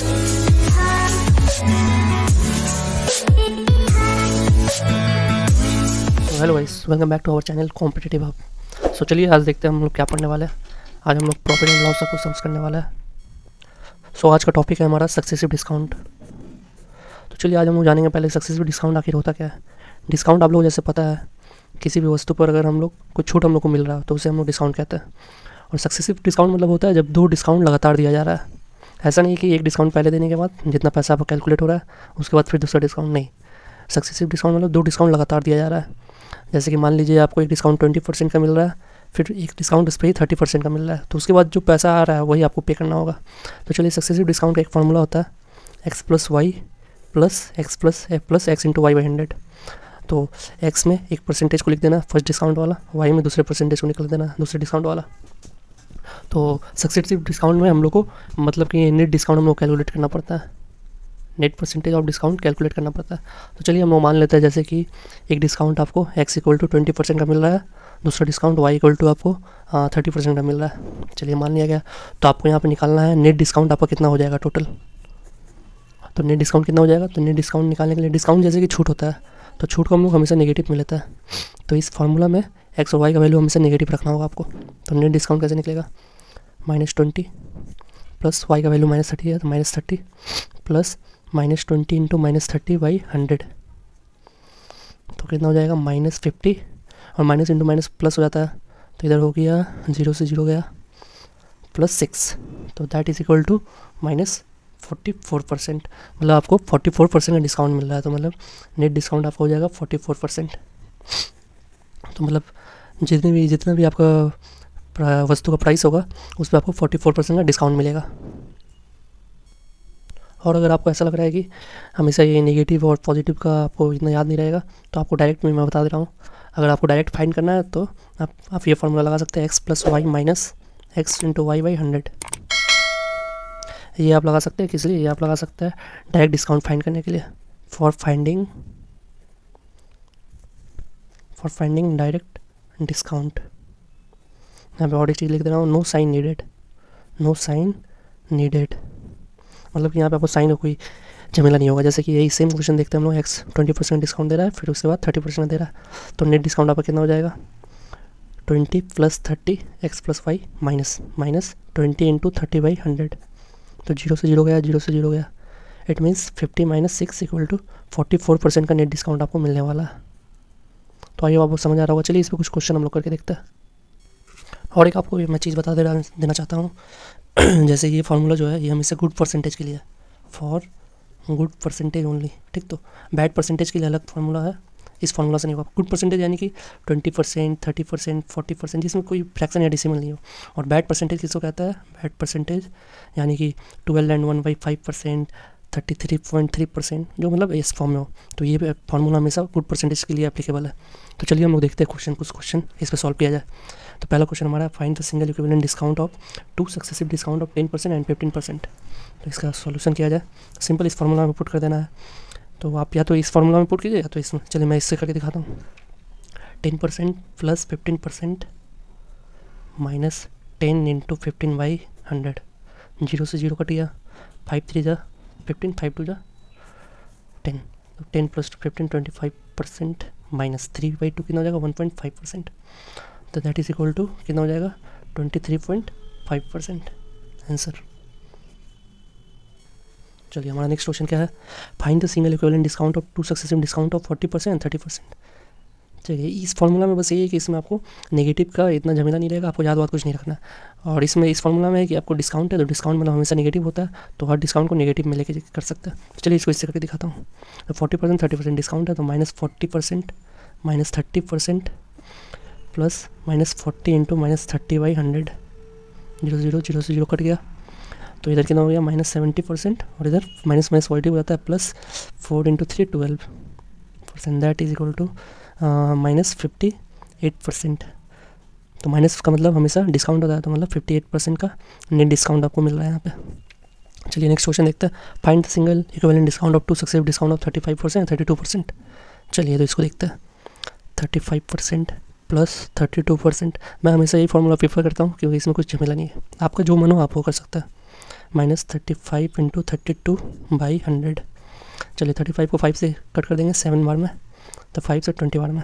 Hello guys welcome back to our channel competitive hub so चलिए आज देखते हैं हम लोग क्या पढ़ने वाले हैं। आज हम लोग प्रॉफिट एंड लॉस का समझ करने वाला है। सो so, आज का टॉपिक है हमारा सक्सेसिव डिस्काउंट तो चलिए आज हम लोग जानेंगे पहले सक्सेसिव डिस्काउंट आखिर होता क्या है। डिस्काउंट आप लोग जैसे पता है किसी भी वस्तु पर अगर हम लोग कुछ छूट हम लोग को मिल रहा है तो उसे हम लोग डिस्काउंट कहते हैं। और सक्सेसिव डिस्काउंट मतलब होता है जब दो डिस्काउंट लगातार दिया जा रहा है। ऐसा नहीं कि एक डिस्काउंट पहले देने के बाद जितना पैसा आपका कैलकुलेट हो रहा है, उसके बाद फिर दूसरा डिस्काउंट नहीं। सक्सेसिव डिस्काउंट मतलब दो डिस्काउंट लगातार दिया जा रहा है। जैसे कि मान लीजिए आपको एक डिस्काउंट ट्वेंटी परसेंट का मिल रहा है, फिर एक डिस्काउंट उस पर ही थर्टी परसेंट का मिल रहा है तो उसके बाद जो पैसा आ रहा है वही आपको पे करना होगा। तो चलिए सक्सेसिव डिस्काउंट का एक फार्मूला होता है X plus Y plus X plus F plus X into Y by hundred तो एक्स में एक परसेंटेज को लिख देना फ़र्स्ट डिस्काउंट वाला वाई में दूसरे परसेंटेज को निकल देना, दूसरे डिस्काउंट वाला। तो सक्सेसिव डिस्काउंट में हम लोग को मतलब कि नेट डिस्काउंट हम लोग कैलकुलेट करना पड़ता है। Net percentage of discount calculate करना पड़ता है। तो चलिए हम लोग मान लेते हैं जैसे कि एक डिस्काउंट आपको X equal to twenty percent का मिल रहा है, दूसरा डिस्काउंट वाई इक्वल टू आपको थर्टी परसेंट का मिल रहा है। चलिए मान लिया गया। तो आपको यहाँ पे निकालना है। नेट डिस्काउंट आपका कितना हो जाएगा टोटल तो नेट डिस्काउंट कितना हो जाएगा? तो नेट डिस्काउंट निकालने के लिए डिस्काउंट जैसे कि छूट होता है तो छूट को हम लोग हमेशा नेगेटिव में लेता है। तो इस फार्मूला में एक्स और वाई का वैल्यू हमेशा नेगेटिव रखना होगा आपको। तो नेट डिस्काउंट कैसे निकलेगा? माइनस ट्वेंटी प्लस वाई का वैल्यू माइनस थर्टी है तो minus thirty plus minus twenty into minus thirty by hundred तो कितना हो जाएगा? माइनस फिफ्टी और माइनस इंटू माइनस प्लस हो जाता है। तो इधर हो गया ज़ीरो से ज़ीरो गया प्लस सिक्स तो that is equal to minus forty four percent मतलब आपको फोर्टी फोर परसेंट का डिस्काउंट मिल रहा है तो मतलब नेट डिस्काउंट आपका हो जाएगा फोर्टी फोर परसेंट तो मतलब जितने भी, जितना भी आपका वस्तु का प्राइस होगा उस पर आपको फोर्टी फोर परसेंट का डिस्काउंट मिलेगा। और अगर आपको ऐसा लग रहा है कि हमेशा ये नेगेटिव और पॉजिटिव का आपको इतना याद नहीं रहेगा तो आपको डायरेक्ट में मैं बता दे रहा हूँ। अगर आपको डायरेक्ट फाइंड करना है तो आप आप ये फार्मूला लगा सकते हैं X plus Y minus X into Y by hundred ये आप लगा सकते हैं किस लिए? ये आप लगा सकते हैं डायरेक्ट डिस्काउंट फाइंड करने के लिए। For finding for finding direct discount यहाँ पे और एक चीज़ लिख दे रहा हूँ no sign needed no sign needed मतलब कि यहाँ पे आपको साइन कोई झमेला नहीं होगा, जैसे कि यही सेम क्वेश्चन देखते हैं हम लोग एक्स ट्वेंटी परसेंट डिस्काउंट दे रहा है, फिर उसके बाद थर्टी परसेंट दे रहा है तो नेट डिस्काउंट आपका कितना हो जाएगा? Twenty plus thirty X plus Y minus minus twenty into thirty by hundred तो ज़ीरो से ज़ीरो गया ज़ीरो से ज़ीरो गया। It means fifty minus six equal to forty four percent का नेट डिस्काउंट आपको मिलने वाला है। तो आइए आपको समझ आ रहा होगा। चलिए इस पर कुछ क्वेश्चन हम लोग करके देखते हैं। और एक आपको मैं चीज़ बता दे देना चाहता हूँ। जैसे ये फार्मूला जो है, ये हमेशा गुड परसेंटेज के लिए है। फॉर गुड परसेंटेज ओनली ठीक तो? बैड परसेंटेज के लिए अलग फार्मूला है। इस फार्मूला से नहीं होगा। गुड परसेंटेज यानी कि twenty percent thirty percent forty percent जिसमें कोई फ्रैक्शन या डिसिमल नहीं हो। और बैड परसेंटेज किसको कहता है? बैड परसेंटेज यानी कि twelve and one by five percent thirty three point three percent जो मतलब इस फॉर्म में हो। तो ये फार्मूला हमेशा गुड परसेंटेज के लिए एप्लीकेबल है। तो चलिए हम लोग देखते हैं क्वेश्चन कुछ क्वेश्चन इस पर सॉल्व किया जाए। तो पहला क्वेश्चन हमारा find the single equivalent discount of two successive discount of ten percent and fifteen percent तो इसका सॉल्यूशन किया जाए। सिंपल इस फॉर्मूला में पुट कर देना है। तो आप या तो इस फार्मूला में पुट कीजिए या तो इसमें चलिए मैं इससे करके दिखाता हूँ। Ten percent plus fifteen percent minus ten into fifteen by hundred zero से ज़ीरो कट गया फाइव थ्री जा। फिफ्टीन फाइव टू जा ten ten plus fifteen twenty five percent minus three by two कितना हो जाएगा? वन पॉइंट फाइव परसेंट तो that is equal to कितना हो जाएगा? Twenty three point five percent answer चलिए, हमारा नेक्स्ट क्वेश्चन क्या है? Find the single equivalent discount of two successive discount of forty percent and thirty percent चलिए इस फॉर्मूला में बस ये है कि इसमें आपको नेगेटिव का इतना झमेला नहीं रहेगा, आपको याद बात कुछ नहीं रखना। और इसमें इस फॉर्मूला में है कि आपको डिस्काउंट है तो डिस्काउंट मतलब हमेशा नेगेटिव होता है तो हर डिस्काउंट को नेगेटिव में लेके कर सकता है। तो चलिए इसको इससे करके दिखाता हूँ। तो forty percent thirty percent discount है तो minus forty percent minus thirty percent plus minus forty into minus thirty by hundred zero zero zero से ज़ीरो कट गया। तो इधर कितना हो गया? माइनस सेवेंटी परसेंट और इधर माइनस माइनस पॉजिटिव हो जाता है plus four into three twelve percent that is equal to minus fifty eight percent तो माइनस का मतलब हमेशा डिस्काउंट होता है तो मतलब फिफ्टी एट परसेंट का नेट डिस्काउंट आपको मिल रहा है यहाँ पे। चलिए नेक्स्ट क्वेश्चन देखते हैं। Find the single equivalent discount of two successive discount of thirty five percent thirty two percent चलिए तो इसको देखते हैं। Thirty five percent plus thirty two percent मैं हमेशा यही फॉर्मूला प्रीफर करता हूँ, क्योंकि इसमें कुछ झमेला नहीं है। आपका जो मन हो, आप वो कर सकते हैं। Minus thirty five into thirty two by hundred चलिए थर्टी फाइव को फाइव से कट कर देंगे सेवन बार में। तो फाइव से ट्वेंटी वन में।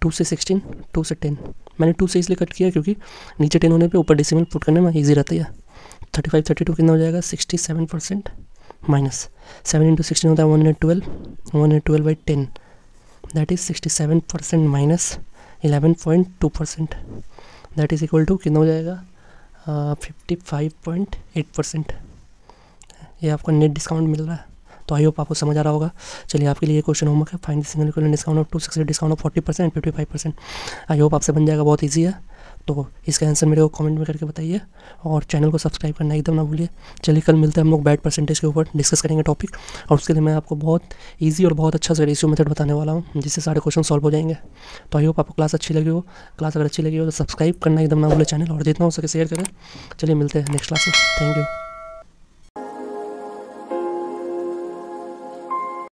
टू से सिक्सटीन टू से टेन मैंने टू से इसलिए कट किया क्योंकि नीचे टेन होने पे ऊपर डिसिमल पुट करने में ईजी रहता है। थर्टी फाइव थर्टी टू कितना हो जाएगा? Sixty seven percent minus seven into sixteen होता है one eight twelve one eight twelve by ten that is sixty seven percent minus eleven point two percent that is equal to कितना हो जाएगा? Fifty five point eight percent ये आपको net discount मिल रहा है। तो आई होप आपको समझ आ रहा होगा। चलिए, आपके लिए क्वेश्चन होमवर्क है। Find single equal discount of two six discount of forty percent fifty five percent I hope आपसे बन जाएगा, बहुत ईजी है। तो इसका आंसर मेरे को कमेंट में करके बताइए और चैनल को सब्सक्राइब करना एकदम ना भूलिए। चलिए, कल मिलते हैं हम लोग बैड परसेंटेज के ऊपर डिस्कस करेंगे टॉपिक और उसके लिए मैं आपको बहुत ईजी और बहुत अच्छा सा रेशियो मेथड बताने वाला हूँ, जिससे सारे क्वेश्चन सॉल्व हो जाएँगे। तो आई होप आपको क्लास अच्छी लगी हो। क्लास अगर अच्छी लगी हो तो सब्सक्राइब करना एकदम ना भूले चैनल और जितना हो सके शेयर करें। चलिए, मिलते हैं नेक्स्ट क्लास में। Thank you